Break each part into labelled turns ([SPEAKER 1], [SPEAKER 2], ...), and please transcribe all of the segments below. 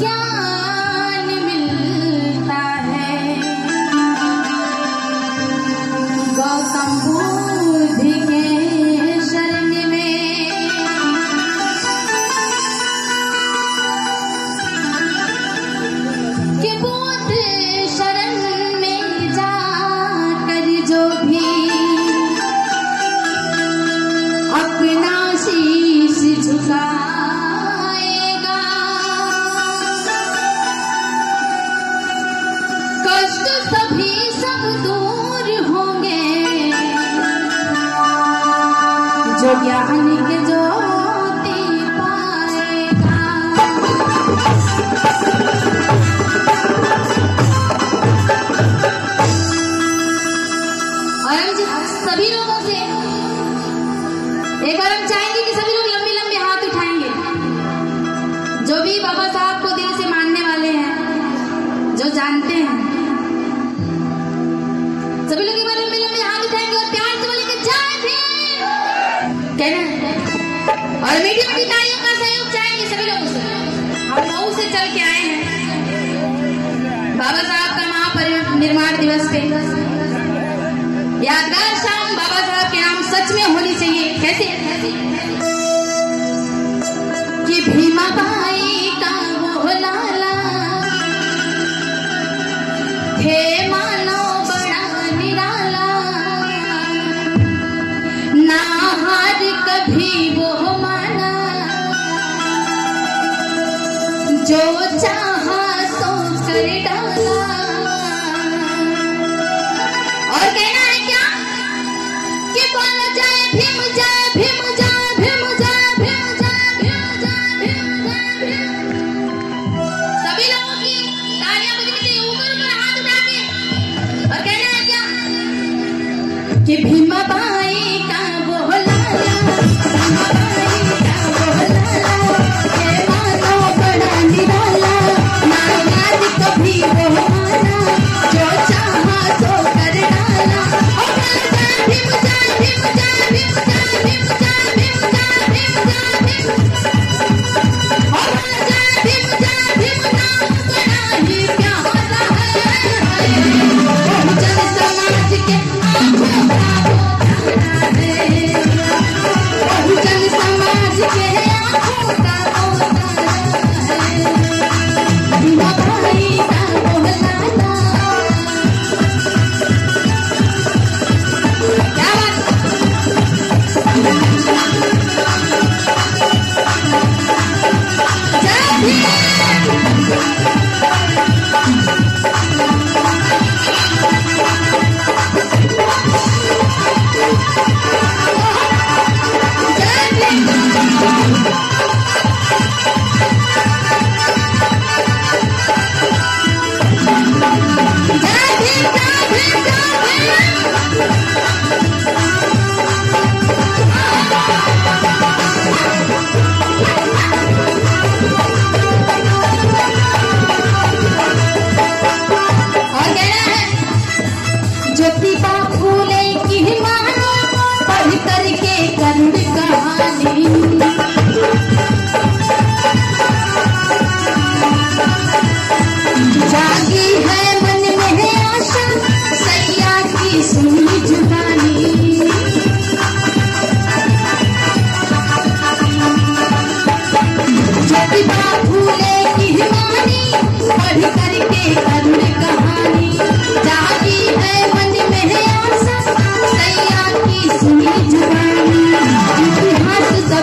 [SPEAKER 1] Yeah. Yeah. निर्माण दिवस पे। यादगार शाम बाबा साहब के नाम सच में होनी चाहिए। कैसे कि भीमा भाई का वो लाला, थे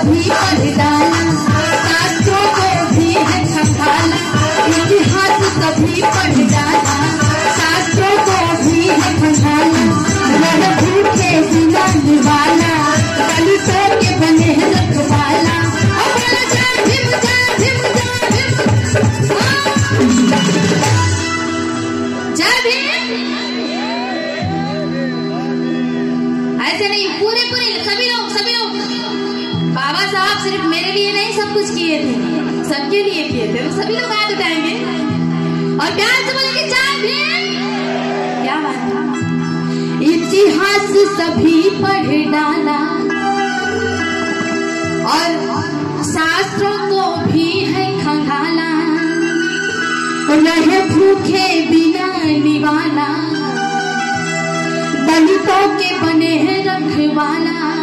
[SPEAKER 1] We कुछ किए थे। सबके लिए किए थे। तो सभी लोग हाथ उठाएँगे और प्यार से बोलेंगे जय भीम। क्या बात है? इतिहास सभी पढ़ डाला। और शास्त्रों को भी है खंगाला। रहे भूखे बिना निवाला। दलितों के बने हैं रखवाला।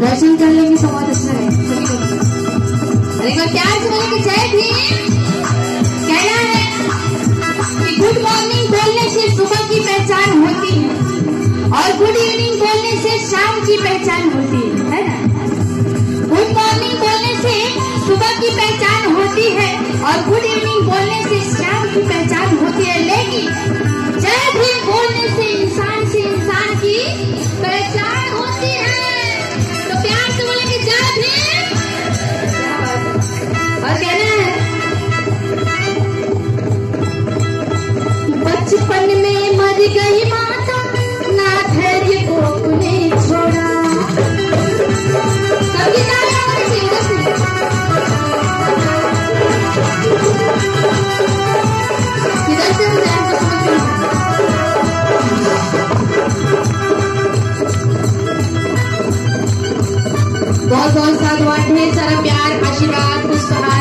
[SPEAKER 1] दर्शन कर लेंगे तो बहुत अच्छा है। एक बार प्यार से बोले कि जय भीम? कहना है? कि गुड मॉर्निंग बोलने से सुबह की पहचान होती है और गुड इवनिंग बोलने से शाम की पहचान होती है है ना? गुड मॉर्निंग बोलने से सुबह की पहचान होती है और गुड इवनिंग बोलने से शाम की पहचान होती है। लेकिन जय भीम बोलने से इंसान से इंसान की पहचान बहुत में सारा प्यार आशीर्वाद पुष्पहार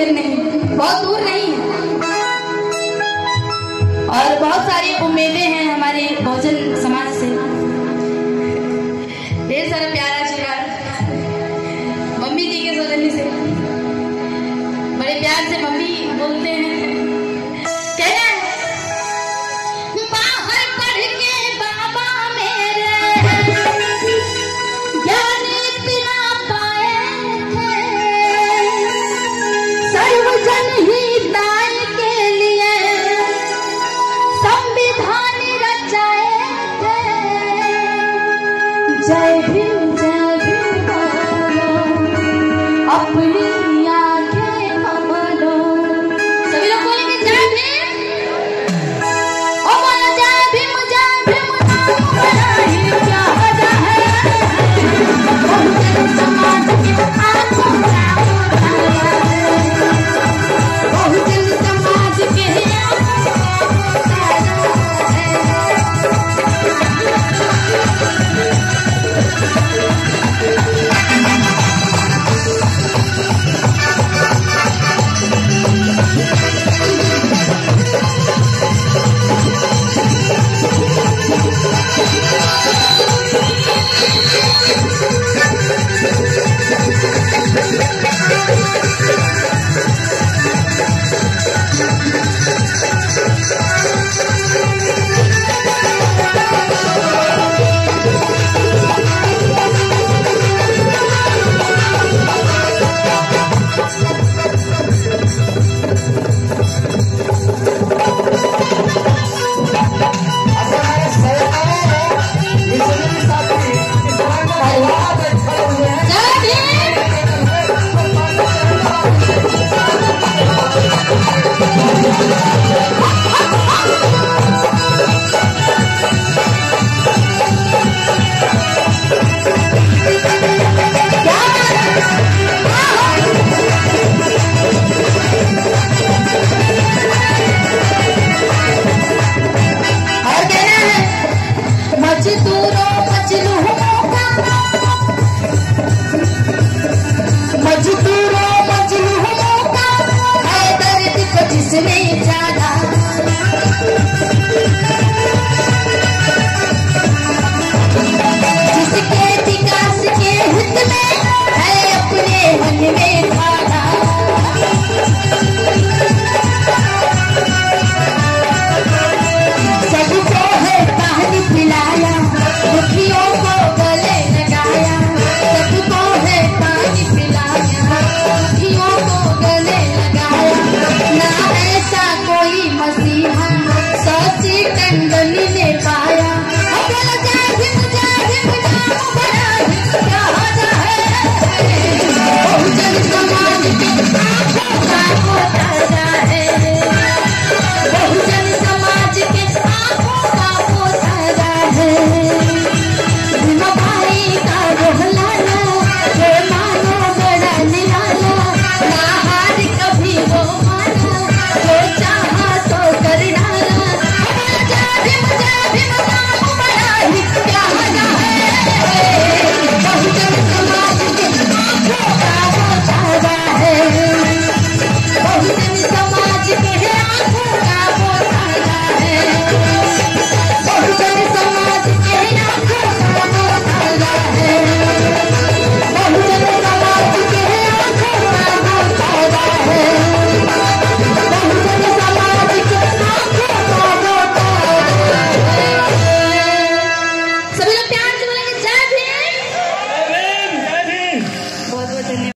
[SPEAKER 1] देर नहीं, बहुत दूर नहीं। है और बहुत सारी उम्मीदें हैं हमारे बहुजन समाज से।